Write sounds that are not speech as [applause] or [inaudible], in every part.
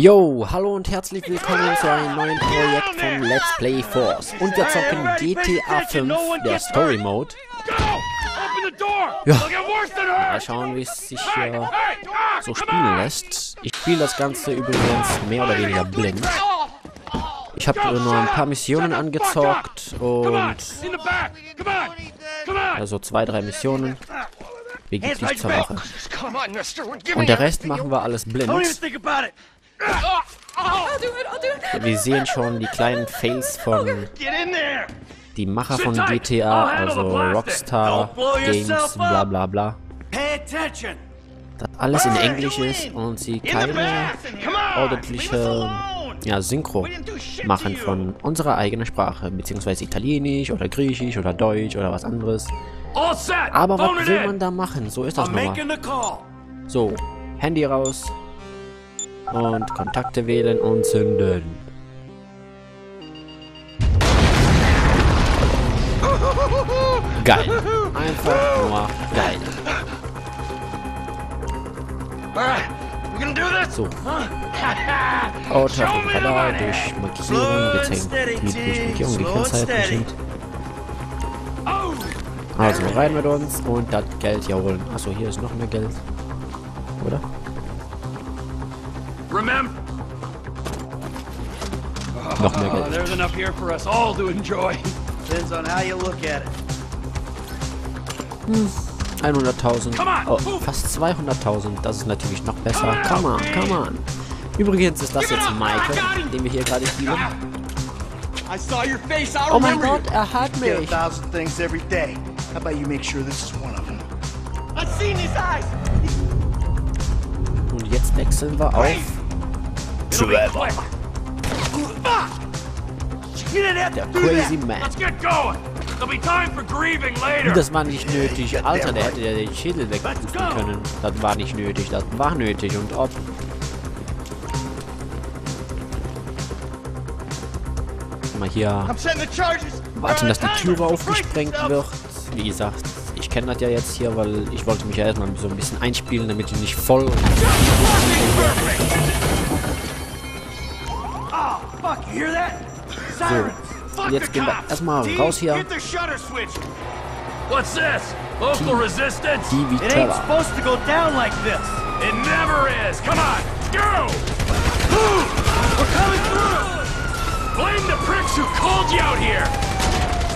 Yo, hallo und herzlich willkommen zu einem neuen Projekt von Let's Play Force. Und wir zocken GTA 5, der Story Mode. Ja, mal schauen, wie es sich hier so spielen lässt. Ich spiele das Ganze übrigens mehr oder weniger blind. Ich habe nur ein paar Missionen angezockt und also zwei, drei Missionen. Begib dich zur Wache. Und der Rest machen wir alles blind. Wir sehen schon die kleinen Fails von die Macher von GTA, also Rockstar Games, bla bla bla. Das alles in Englisch ist und sie keine ordentliche ja, Synchro machen von unserer eigenen Sprache, beziehungsweise Italienisch oder Griechisch oder Deutsch oder was anderes. Aber was will man da machen? So ist das nochmal. So, Handy raus, und Kontakte wählen und zünden. Geil. Einfach nur geil. So. Auto Radar durch Markierung, gezeigt mit durch Markierung gekennzeichnet sind. Also rein mit uns und das Geld hier holen. Achso, hier ist noch mehr Geld. Oder? Remember. Noch mehr Geld. There's enough here for us all to enjoy. Depends on how you look at it. 100.000. Oh, fast 200.000. Das ist natürlich noch besser. Come on, come on. Übrigens ist das jetzt Michael, den wir hier gerade spielen. Oh mein Gott, er hat mich. Und jetzt wechseln wir auf Trevor. Der Crazy Man. Das war nicht nötig. Alter, der hätte ja den Schädel wegpusten können. Das war nicht nötig. Das war nötig. Und ob... Mal hier warten, dass die Türe aufgesprengt wird. Wie gesagt, ich kenne das ja jetzt hier, weil ich wollte mich ja erstmal so ein bisschen einspielen, damit ich nicht voll... So, jetzt gehen wir erstmal raus hier. What's this? Local resistance? It ain't supposed to go down like this. It never is. Come on, go! We're coming through! Blame the pricks who called you out here!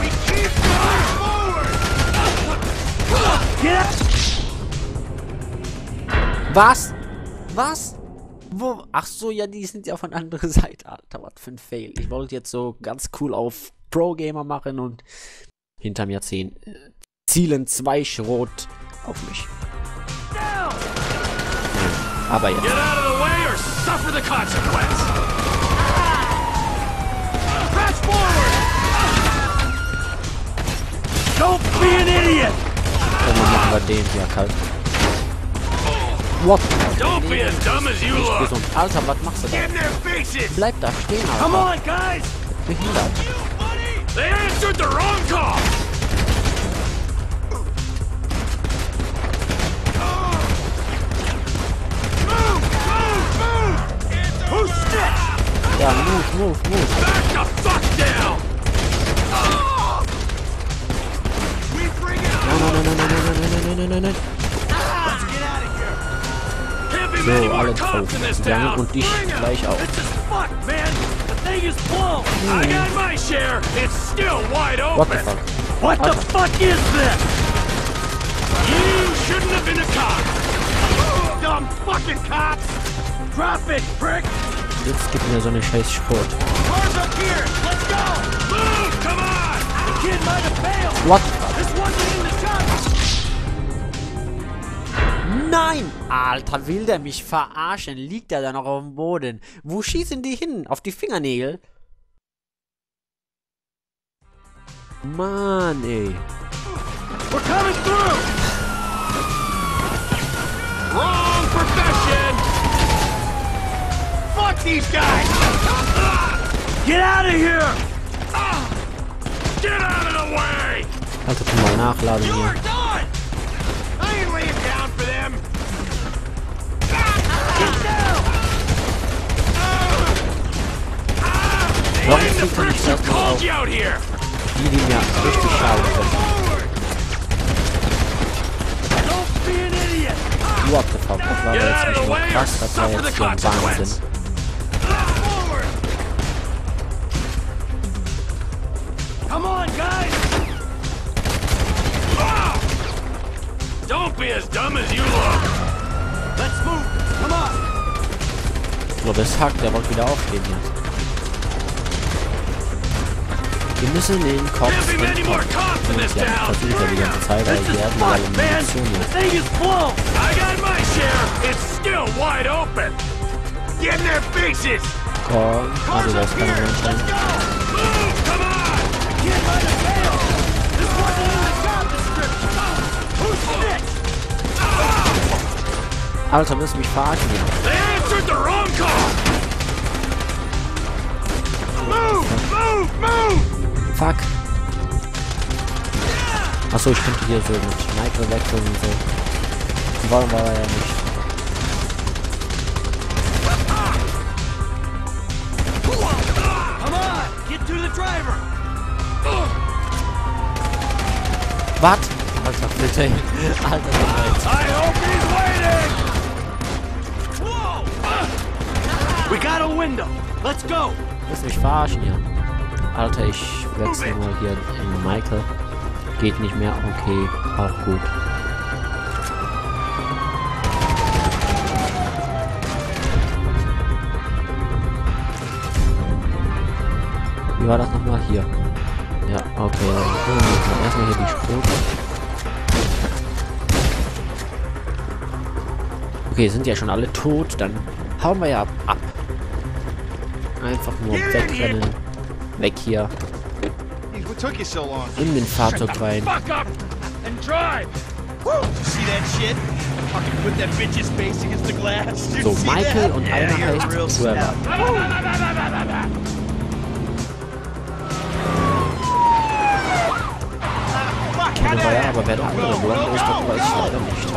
We keep going forward! Get up! Was? Was? Wo? Ach so, ja, die sind ja von anderer [laughs] Seite. Alter, was für ein Fail. Ich wollte jetzt so ganz cool auf Pro-Gamer machen und hinter mir ziehen, äh, zielen zwei Schrot auf mich. Aber jetzt. Get out of the way or suffer the consequence. Press forward. Don't be an idiot. Dann machen wir den hier kalt. What? Don't be as dumb as you look. Gesund. Alter, was machst du da? Bleib da stehen, Alter. Come on, guys. Behindert. They answered the wrong call. Ja, move, move, move. Back the fuck down. No, no, no, no, no, no, no, no, no, no, no. So, alle drauf gegangen und dich gleich auch. Hm. What the fuck? What the fuck is this? You shouldn't have been a cop. Dumb fucking cops. Drop it, prick. Jetzt gibt mir so eine scheiß Sport. Cars up here. Let's go. Move. What? This wasn't in the charge. Nein! Alter, will der mich verarschen? Liegt er da noch auf dem Boden? Wo schießen die hin? Auf die Fingernägel? Mann, ey. We're coming through! Wrong profession! Fuck these guys! Get out of here! Get out of the way! Alter, mal nachladen hier. Die mir richtig schade sind? What the fuck, das war jetzt nicht nur krass, das war jetzt hier ein Wahnsinn. Come on, guys! Ah! Don't be as dumb as you look! Let's move! Come on! So, das Hack, der wollte wieder aufgeben jetzt. Wir müssen den Kopf und ja, versucht er die ganze Zeit, weil wir haben alle Munition jetzt. Komm, also das kann man anscheinend. Alter, wirst du mich verarschen hier? Fuck. Achso, ich könnte hier so mit Michael wechseln und so. Warum war er ja nicht? Was? [laughs] Alter, bitte. Alter, We got a window. Let's go. Lass mich verarschen hier. Alter, ich wechsle mal hier in Michael. Geht nicht mehr. Okay, auch gut. Wie war das nochmal? Hier. Ja, okay. Dann erstmal hier die Spur. Okay, sind ja schon alle tot. Dann hauen wir ja ab. Einfach nur wegrennen. Weg hier? In den Fahrzeug rein. So, Michael und einer heißt Trevor. Kenne war ja, aber wer der andere Blonde ist, das weiß ich leider nicht.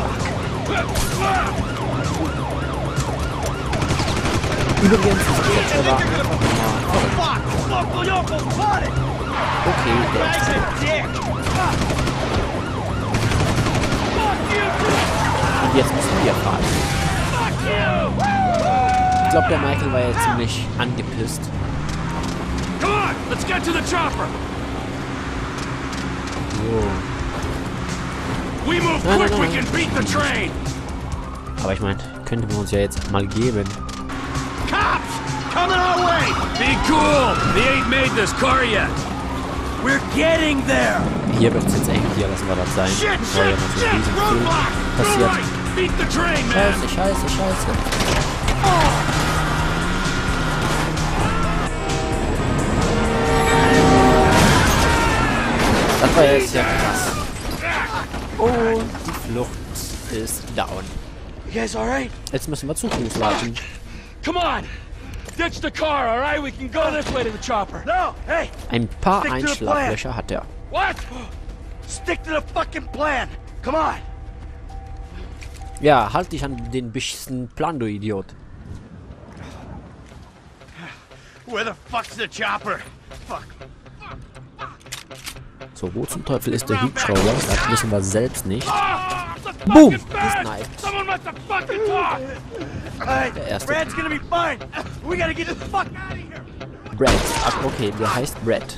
Übrigens ist der Trevor. Einfach mal Okay, der Und jetzt müssen wir fahren. Ich glaube, der Michael war ja ziemlich angepisst. Come on, let's get to the chopper. So. We move quick, we can beat the train. Aber ich meine, könnten wir uns ja jetzt mal geben. Coming our way! Be cool! They ain't made this car yet! We're getting there. Hier wird es jetzt eng. Hier lassen wir das sein. Shit, Bevor hier noch so ein Riesenfilm passiert. Scheiße, scheiße, scheiße. Das war jetzt ja krass. Und die Flucht ist down. Jetzt müssen wir zu Fuß warten. Come on! Ein paar Einschlaglöcher hat er. What? Stick to the fucking plan. Come on. Ja, halt dich an den bisschen Plan, du Idiot. Where the fuck's the chopper? Fuck. So, wo zum Teufel ist der Hubschrauber? Das wissen wir selbst nicht. Boom! Gesniped. Der erste. Brad's gonna be fine. [laughs] We gotta get the fuck out of here. Brad. Ach, okay, der heißt Brad.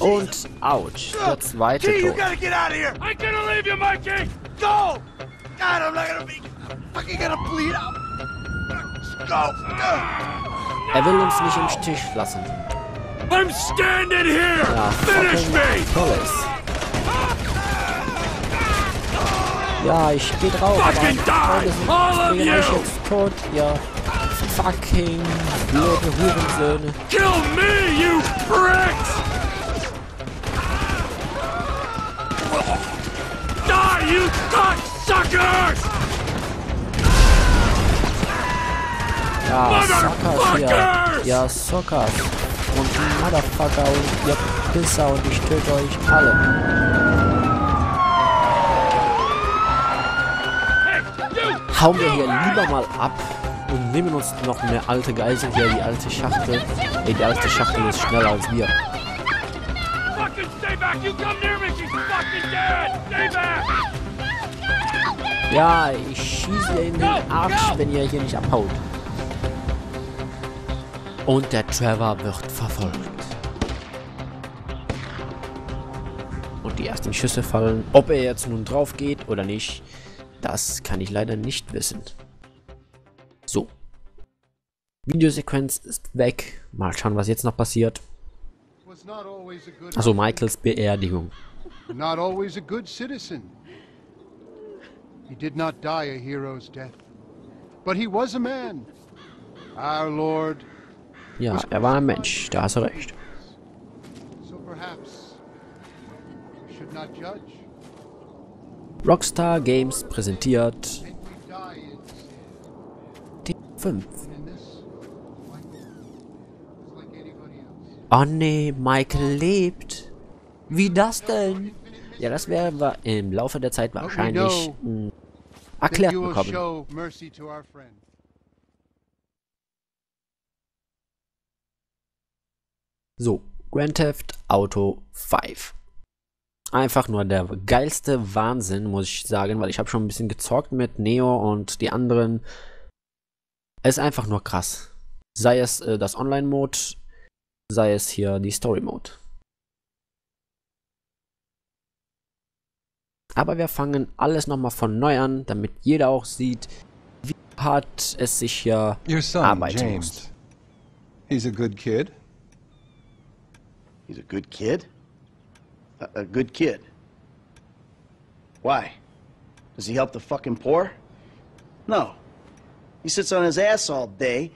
Oh, Und ouch, der zweite Tot. You gotta get out of here. I'm gonna leave you, Mikey. Go. God, I'm not gonna be fucking gonna bleed out. Go. Er will uns nicht im Stich lassen. I'm standing here. Ja, Finish me. Tolles. Ja, ich geh drauf, aber Freunde sind ich jetzt tot, ja. Fucking blöde Hurensöhne. Kill me, you pricks! Die, you cocksuckers! Ja, Suckers hier. Ja, Suckers. Und Motherfucker und ihr Pisser und ich töte euch alle. Hauen wir hier lieber mal ab und nehmen uns noch eine alte Geisel hier, die alte Schachtel. Ey, die alte Schachtel ist schneller als wir. Ja, ich schieße in den Arsch, wenn ihr hier nicht abhaut. Und der Trevor wird verfolgt. Und die ersten Schüsse fallen. Ob er jetzt nun drauf geht oder nicht, das kann ich leider nicht wissen. So. Videosequenz ist weg. Mal schauen, was jetzt noch passiert. Also Michaels Beerdigung. Not always a good citizen. He did not die a hero's death. But he was a man. Our Lord. Ja, er war ein Mensch, da hast du recht. So perhaps we should not judge. Rockstar Games präsentiert die 5. Oh ne, Michael lebt. Wie das denn? Ja, das werden wir im Laufe der Zeit wahrscheinlich mh, erklärt bekommen. So, Grand Theft Auto 5 einfach nur der geilste Wahnsinn, muss ich sagen, weil ich habe schon ein bisschen gezockt mit Neo und die anderen. Es ist einfach nur krass. Sei es äh, das Online-Mode, sei es hier die Story-Mode. Aber wir fangen alles nochmal von neu an, damit jeder auch sieht, wie hart es sich hier Your son, arbeiten James. muss. He's a good kid. He's a good kid? A, a good kid. Why? Does he help the fucking poor? No. He sits on his ass all day,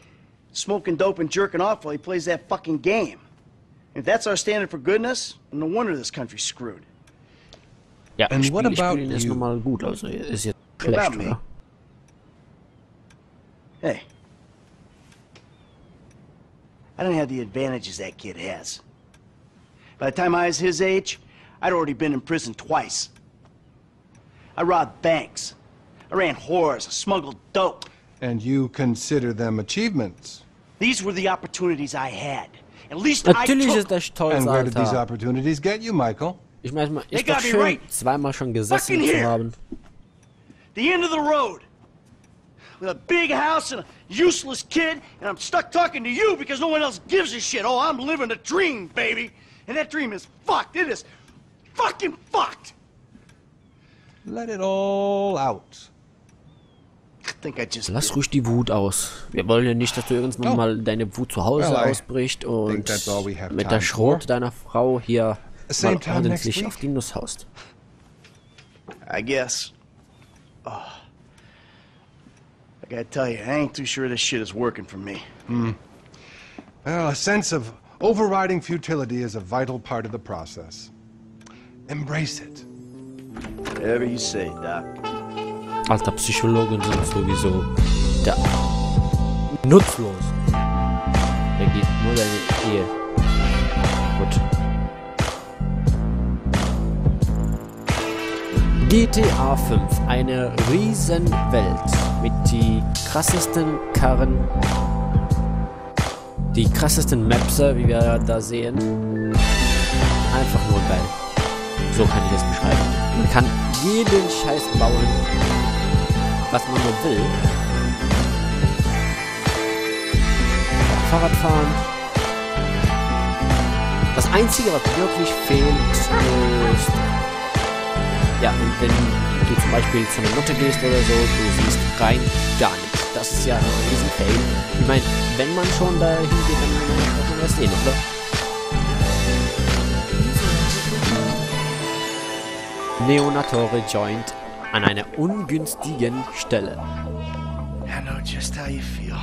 smoking dope and jerking off while he plays that fucking game. If that's our standard for goodness, no wonder this country's screwed. Ja, And Spiel, what about Spielen ist normal gut, also ist jetzt schlecht, oder? Hey. I don't have the advantages that kid has. By the time I was his age, I'd already been in prison twice. I robbed banks. I ran whores. I smuggled dope. And you consider them achievements? These were the opportunities I had. At least Natürlich I took. ist das stolz, And where did these opportunities get you, Michael? Ich meine, ist doch schön, right. zweimal schon gesessen zu haben. The end of the road. With a big house and a useless kid, and I'm stuck talking to you because no one else gives a shit. Oh, I'm living a dream, baby. And that dream is fucked. It is fucking fucked! Let it all out. Lass ruhig die Wut aus. Wir wollen ja nicht, dass du irgendwann oh. mal deine Wut zu Hause well, ausbricht und mit der Schrot deiner Frau hier mal ordentlich auf die Nuss haust. I guess. Oh. I gotta tell you, I ain't too sure this shit is working for me. Hmm. Well, a sense of overriding futility is a vital part of the process. Embrace it. Whatever you say, Doc. Alter, Psychologen sind sowieso der nutzlos. Der geht nur deine Ehe. Gut. GTA 5, eine Riesenwelt mit die krassesten Karren, die krassesten Maps, wie wir da sehen. Einfach nur geil. Jeden Scheiß bauen, was man nur will. Fahrradfahren. Das Einzige, was wirklich fehlt, ist... Ja, wenn du zum Beispiel zu einer Nutte gehst oder so, du siehst rein gar nichts. Das ist ja ein Riesenfail. Ich meine, wenn man schon da hingeht, dann muss man was sehen, oder? Neonatore joint an einer ungünstigen Stelle. I know just how you feel.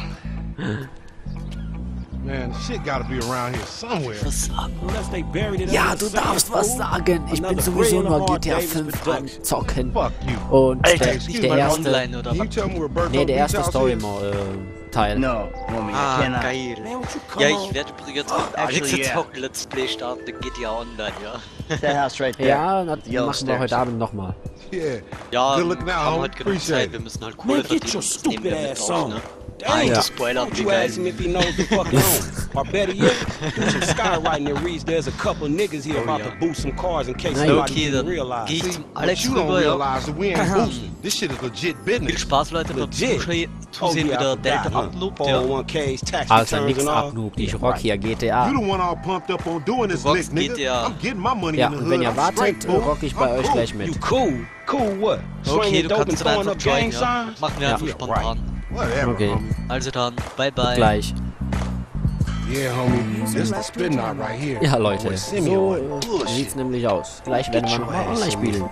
[laughs] Man, shit gotta be around here somewhere. Ja, du darfst was sagen. Ich bin sowieso nur GTA 5 am Zocken. Und der, der erste. Nee, der erste Story-Teil. No, ah, geil. Ja, ich werde übrigens mit Alex jetzt auch Let's Play starten, GTA Online, ja. Ja, das machen wir heute Abend nochmal. Ja, wir haben heute genug Zeit, wir müssen halt Kohle verdienen, das nehmen wir mit auf, ne? Damn, ja. Spoiler, don't you ask him if he knows the fuck on. Or better yet, do some skywriting that reads there's a couple niggas here oh, about to boost some cars in case somebody okay, didn't realize. Geh ich zum Alex rüber, ja. This shit is legit business. Viel Spaß, Leute, beim Zusehen, oh, wie der Delta abnoobt, ja. Alter, nix abnoobt, ich rock hier GTA. You the one all pumped up on doing this, nigga. I'm getting my money ja, und wenn ihr wartet, rock ich bei euch gleich mit. Cool, cool what? Okay, du kannst dann einfach joinen, ja. Machen wir einfach spontan. Okay. Also dann, bye bye. Gleich. Yeah, Ja, Leute, so sieht's nämlich aus. Gleich werden wir nochmal online spielen.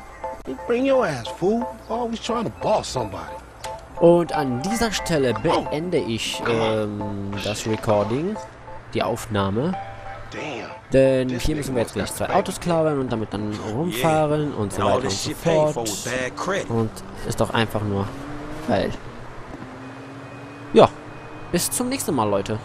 Und an dieser Stelle beende ich ähm, das Recording, die Aufnahme. Denn hier müssen wir jetzt gleich zwei Autos klauen und damit dann rumfahren und so weiter und so fort. Und ist doch einfach nur geil. Ja, bis zum nächsten Mal, Leute.